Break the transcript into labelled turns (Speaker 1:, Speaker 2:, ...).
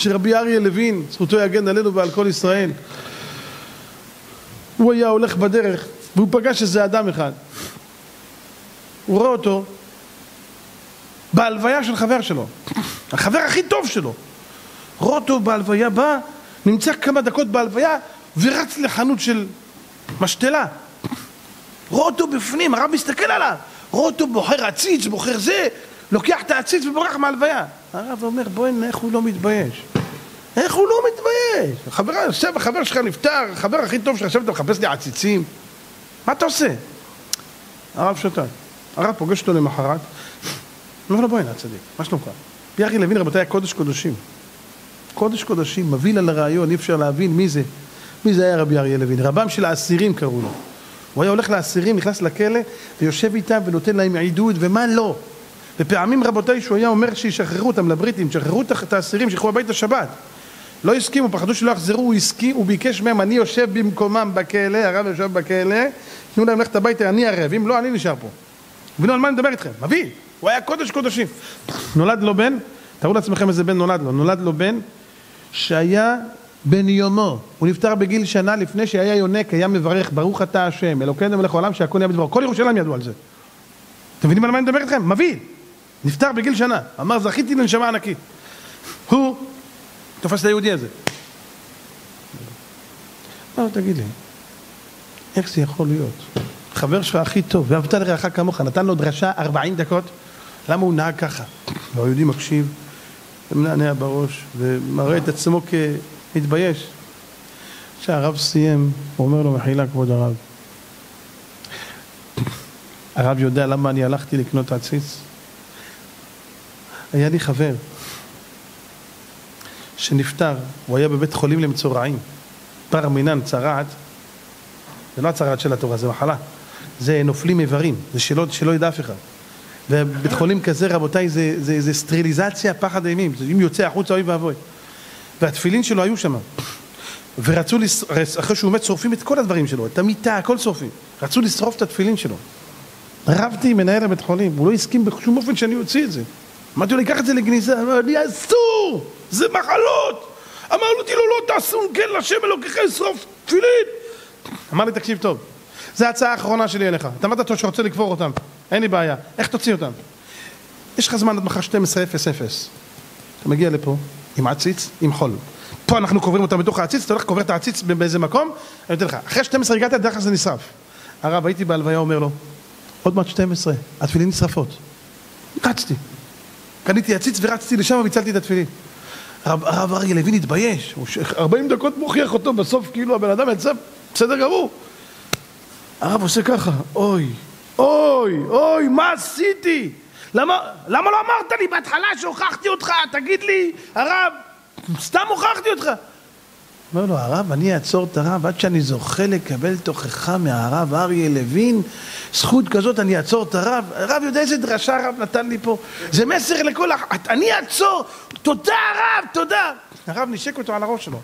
Speaker 1: שרבי אריה לוין, זכותו יגן עלינו ועל כל ישראל, הוא היה הולך בדרך והוא פגש איזה אדם אחד. הוא רואה אותו בהלוויה של חבר שלו, החבר הכי טוב שלו. רואה אותו בהלוויה, בא, נמצא כמה דקות בהלוויה ורץ לחנות של משתלה. רואה אותו בפנים, הרב מסתכל עליו, רואה אותו בוחר עציץ, בוחר זה, לוקח את העציץ ובורח מהלוויה. הרב אומר, בוא'נה, איך הוא לא מתבייש? איך הוא לא מתבייש? החבר, יושב, החבר שלך נפטר, החבר הכי טוב שלך, יושב, אתה מחפש לי עציצים? מה אתה עושה? הרב שתק. הרב פוגש אותו למחרת, אומר לו, בוא'נה, צדיק, מה שלומך? יחי לוין, רבותיי, קודש קודשים. קודש קודשים, מביא לה לרעיון, אי אפשר להבין מי זה. מי זה היה רבי אריה לוין? רבם של האסירים קראו לו. הוא היה הולך לאסירים, נכנס לכלא, ויושב איתם ונותן להם עידוד, ומה לא. ופעמים רבותיי שהוא היה אומר שישחררו אותם לבריטים, שחררו את האסירים, שילכו הביתה שבת. לא הסכימו, פחדו שלא יחזרו, הוא הסכים, הוא ביקש מהם, אני יושב במקומם בכלא, הרב יושב בכלא, תנו להם ללכת הביתה, אני ערב, אם לא, אני נשאר פה. הבינו על מה אני מדבר איתכם? מביא, הוא היה קודש קודשים. נולד לו בן, תארו לעצמכם איזה בן נולד לו, נולד לו בן שהיה בן יומו, הוא נפטר בגיל שנה לפני שהיה יונק, היה מברך, ברוך אתה השם, אלוקינו מלך העולם שהכל נהיה בדברו, כל ירושלים ידעו על זה. אתם מבינים על מה אני מדבר איתכם? מביא, נפטר בגיל שנה, אמר זכיתי לנשמה ענקית. הוא תופס את היהודי הזה. אמר לו, תגיד לי, איך זה יכול להיות? חבר שלך הכי טוב, ואהבת לרעך כמוך, נתן לו דרשה 40 דקות, למה הוא נהג ככה? והיהודי מקשיב, ומנענע בראש, ומראה את עצמו כמתבייש. כשהרב סיים, הוא אומר לו, מחילה כבוד הרב. הרב יודע למה אני הלכתי לקנות עציץ? היה לי חבר שנפטר, הוא היה בבית חולים למצורעים, פר מינן, צרעת, זה לא הצרעת של התורה, זה מחלה, זה נופלים איברים, זה שלא, שלא ידע אף אחד. ובית חולים כזה, רבותיי, זה, זה, זה סטריליזציה, פחד אימים, אם יוצא החוצה, אוי ואבוי. והתפילין שלו היו שם. ורצו, אחרי שהוא מת, שורפים את כל הדברים שלו, את המיטה, הכל שורפים. רצו לשרוף את התפילין שלו. רבתי עם מנהל הבית חולים, הוא לא הסכים בשום אופן שאני אוציא את זה. אמרתי לו, לקח את זה לגניזה, אמר לי, אסור, זה מחלות. אמרתי לו, לא תעשו כן לשם אלוקיכם לשרוף תפילין. אמר לי, תקשיב טוב, זו ההצעה האחרונה שלי אליך. אתה אמרת אותו שרוצה לקבור אותם, אין לי בעיה. איך תוציא אותם? יש לך זמן עד מחר 12:00. אתה מגיע לפה עם עציץ, עם חול. פה אנחנו קוברים אותם בתוך העציץ, אתה הולך לקובר את העציץ באיזה מקום, אני אתן לך. אחרי 12 הגעת, דרך כלל זה נשרף. הרב, הייתי בהלוויה, אומר לו, עוד מעט 12, התפילין נשרפות. רצתי. קניתי עציץ ורצתי לשם והצלתי את התפילין. הרב, אריה לוין התבייש, הוא 40 דקות מוכיח אותו, בסוף כאילו הבן אדם יצא בסדר גמור. הרב עושה ככה, אוי, אוי, אוי, מה עשיתי? למה, למה לא אמרת לי בהתחלה שהוכחתי אותך? תגיד לי, הרב, סתם הוכחתי אותך. אומר לו, הרב, אני אעצור את הרב עד שאני זוכה לקבל תוכחה מהרב אריה לוין. זכות כזאת, אני אעצור את הרב. הרב יודע איזה דרשה הרב נתן לי פה? זה מסר לכל... אני אעצור. תודה, הרב, תודה. הרב נשק אותו על הראש שלו.